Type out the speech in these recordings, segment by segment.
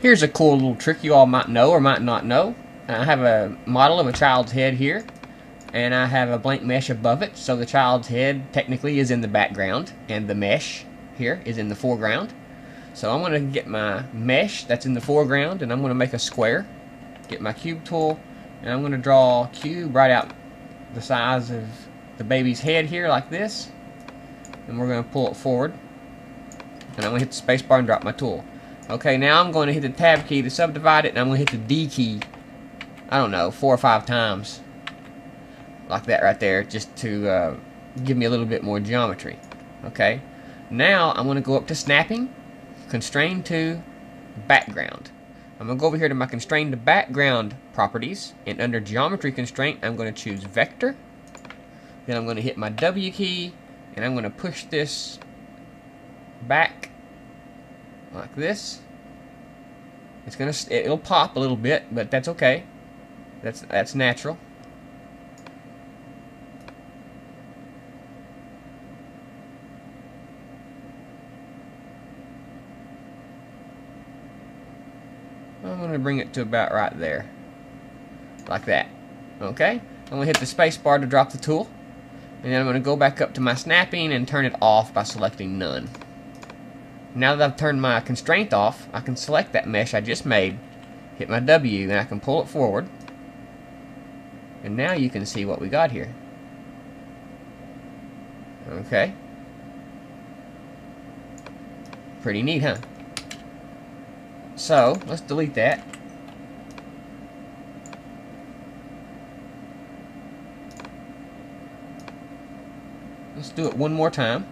Here's a cool little trick you all might know or might not know. I have a model of a child's head here, and I have a blank mesh above it, so the child's head technically is in the background, and the mesh here is in the foreground. So I'm going to get my mesh that's in the foreground, and I'm going to make a square. Get my cube tool, and I'm going to draw a cube right out the size of the baby's head here, like this. And we're going to pull it forward. And I'm going to hit the space bar and drop my tool. Okay, now I'm going to hit the tab key to subdivide it, and I'm going to hit the D key, I don't know, four or five times. Like that right there, just to uh, give me a little bit more geometry. Okay, now I'm going to go up to snapping, constrain to background. I'm going to go over here to my constrain to background properties, and under geometry constraint, I'm going to choose vector. Then I'm going to hit my W key, and I'm going to push this back like this. It's gonna it'll pop a little bit, but that's okay. That's that's natural. I'm going to bring it to about right there. Like that. Okay? I'm to hit the space bar to drop the tool. And then I'm going to go back up to my snapping and turn it off by selecting none. Now that I've turned my constraint off, I can select that mesh I just made, hit my W, and I can pull it forward. And now you can see what we got here. Okay. Pretty neat, huh? So, let's delete that. Let's do it one more time.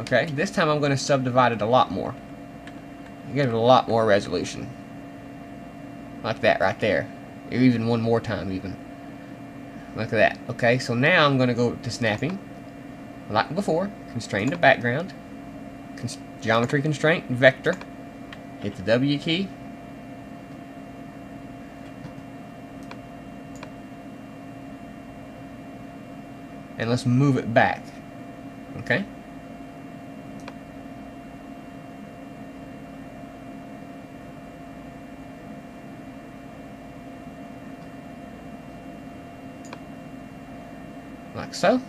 Okay, this time I'm going to subdivide it a lot more. Give it a lot more resolution. Like that right there. Or even one more time even. Like that. Okay, so now I'm going to go to snapping. Like before, constrain to background. Const geometry constraint, vector. Hit the W key. And let's move it back. Okay? Like so.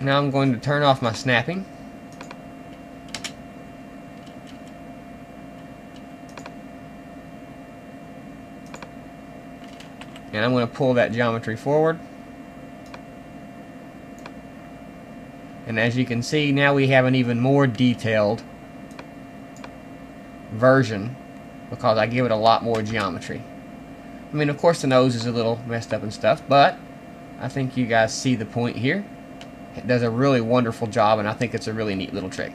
Now I'm going to turn off my snapping. And I'm going to pull that geometry forward. And as you can see, now we have an even more detailed version because I give it a lot more geometry. I mean, of course the nose is a little messed up and stuff, but I think you guys see the point here. It does a really wonderful job, and I think it's a really neat little trick.